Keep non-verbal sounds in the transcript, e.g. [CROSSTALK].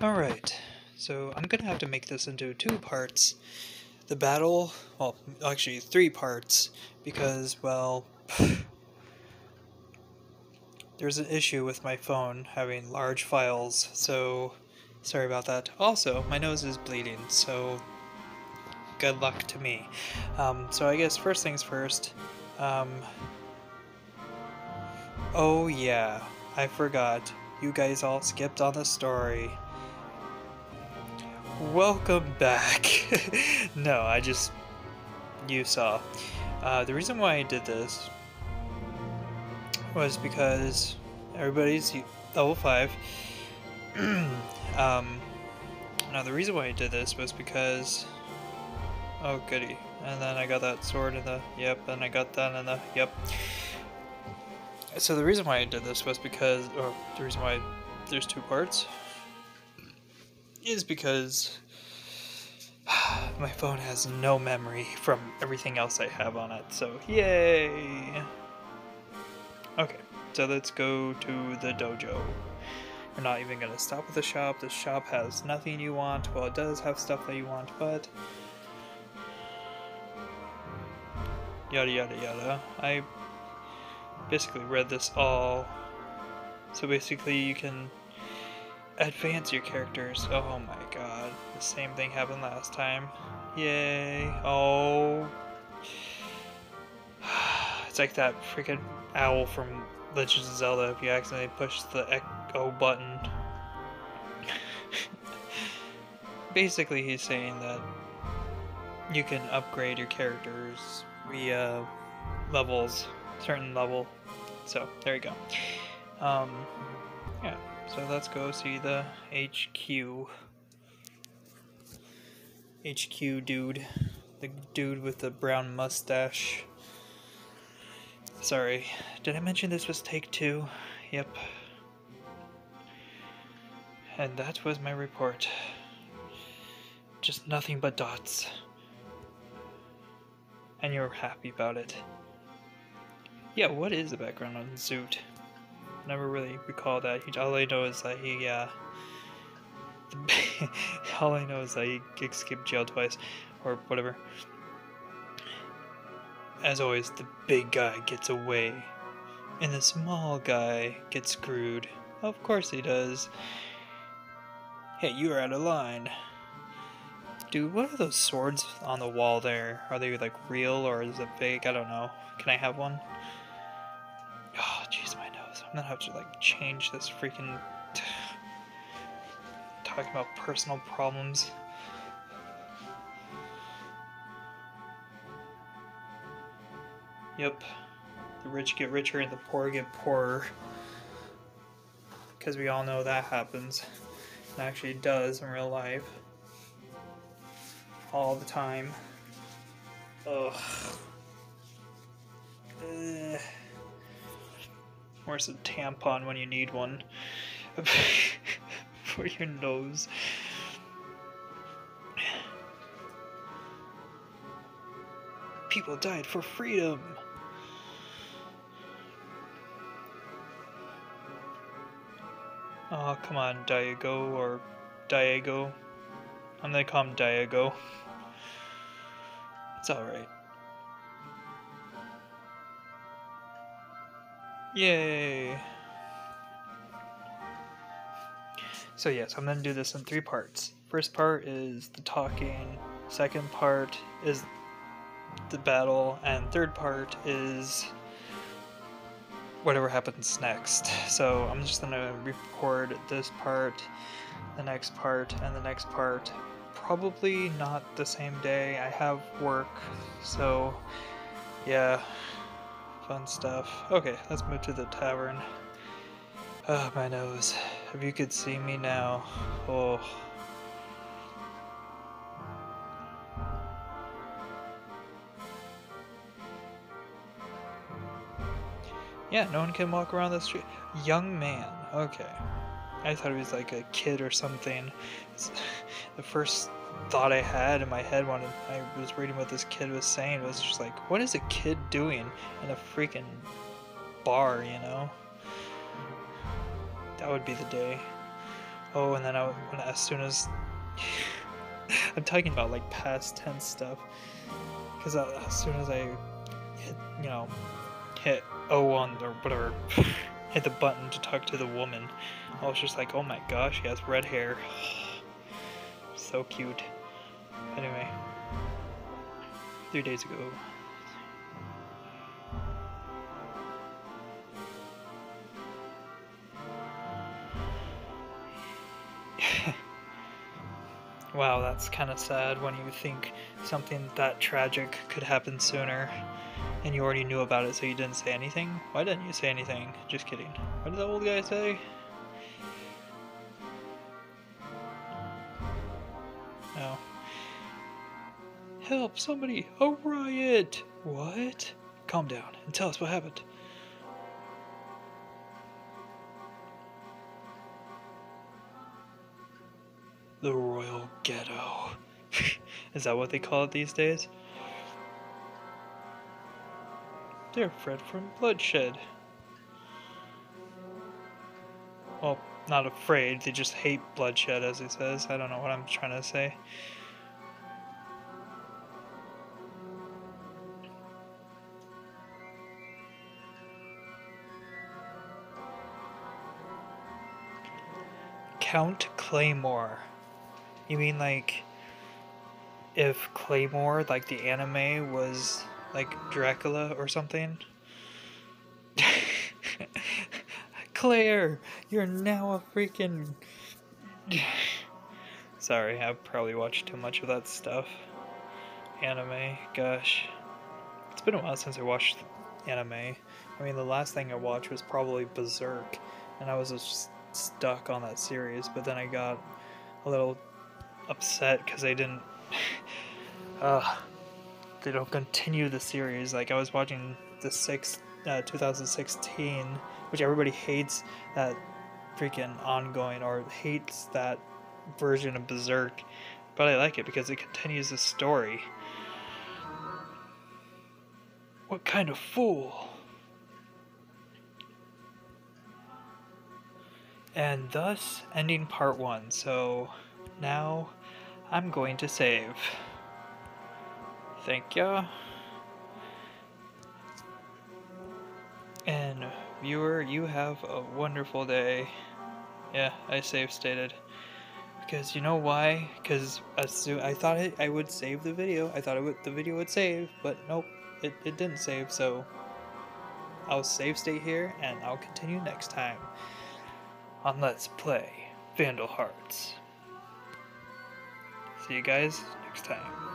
Alright, so I'm gonna have to make this into two parts. The battle, well, actually three parts, because, well, [SIGHS] there's an issue with my phone having large files, so sorry about that. Also, my nose is bleeding, so good luck to me. Um, so I guess first things first, um, oh yeah, I forgot. You guys all skipped on the story. Welcome back. [LAUGHS] no, I just. You saw. Uh, the reason why I did this was because everybody's level 5. [CLEARS THROAT] um, now, the reason why I did this was because. Oh, goody. And then I got that sword in the. Yep, and I got that in the. Yep. So, the reason why I did this was because. Or, the reason why there's two parts is because [SIGHS] my phone has no memory from everything else I have on it, so yay! Okay, so let's go to the dojo. We're not even gonna stop at the shop. The shop has nothing you want. Well, it does have stuff that you want, but yada yada yada. I basically read this all. So basically, you can advance your characters. Oh my god, the same thing happened last time. Yay. Oh. [SIGHS] It's like that freaking owl from Legends of Zelda if you accidentally push the echo button. [LAUGHS] Basically, he's saying that you can upgrade your characters via levels, certain level. So, there you go. Um. So let's go see the HQ. HQ dude. The dude with the brown mustache. Sorry, did I mention this was take two? Yep. And that was my report. Just nothing but dots. And you're happy about it. Yeah, what is the background on Zoot? Never really recall that. He, all I know is that he, uh, [LAUGHS] all I know is that he escaped jail twice, or whatever. As always, the big guy gets away, and the small guy gets screwed. Of course he does. Hey, you are out of line. Dude, what are those swords on the wall there? Are they like real or is it fake? I don't know. Can I have one? Gonna have to like change this freaking [SIGHS] talking about personal problems. Yep. The rich get richer and the poor get poorer. Because we all know that happens. It actually does in real life. All the time. Ugh. Ugh. Where's a tampon when you need one? [LAUGHS] For your nose. People died for freedom. Oh, come on, Diego or Diego. I'm gonna call him Diego. It's alright. Yay! So yes, I'm gonna do this in three parts. First part is the talking, second part is the battle, and third part is whatever happens next. So I'm just gonna record this part, the next part, and the next part. Probably not the same day. I have work, so yeah. Fun stuff. Okay, let's move to the tavern. Oh, my nose. If you could see me now. Oh. Yeah, no one can walk around the street. Young man. Okay. I thought he was like a kid or something. [LAUGHS] the first thought I had in my head when I was reading what this kid was saying was just like, what is a kid doing in a freaking bar, you know? That would be the day. Oh, and then I as soon as [LAUGHS] I'm talking about like past tense stuff, because uh, as soon as I hit, you know, hit O on or whatever, [LAUGHS] hit the button to talk to the woman, I was just like, oh my gosh, he has red hair, [SIGHS] so cute. Anyway, three days ago. [LAUGHS] wow, that's kind of sad when you think something that tragic could happen sooner and you already knew about it so you didn't say anything? Why didn't you say anything? Just kidding. What did the old guy say? No. Help, somebody! A riot! What? Calm down and tell us what happened. The Royal Ghetto. [LAUGHS] Is that what they call it these days? They're afraid from bloodshed. Well, not afraid, they just hate bloodshed, as he says. I don't know what I'm trying to say. Count Claymore. You mean like if Claymore, like the anime, was like Dracula or something? Claire, you're now a freaking. [SIGHS] Sorry, I've probably watched too much of that stuff. Anime, gosh. It's been a while since I watched anime. I mean, the last thing I watched was probably Berserk, and I was just stuck on that series, but then I got a little upset because they didn't [SIGHS] uh, they don't continue the series. Like I was watching the sixth uh, 2016, which everybody hates that freaking ongoing or hates that version of Berserk, but I like it because it continues the story. What kind of fool? And thus ending part one. So now I'm going to save. Thank you. And viewer, you have a wonderful day. Yeah, I save stated. Because you know why? Because I thought it, I would save the video. I thought it would, the video would save, but nope, it, it didn't save. So I'll save state here, and I'll continue next time on Let's Play Vandal Hearts. See you guys next time.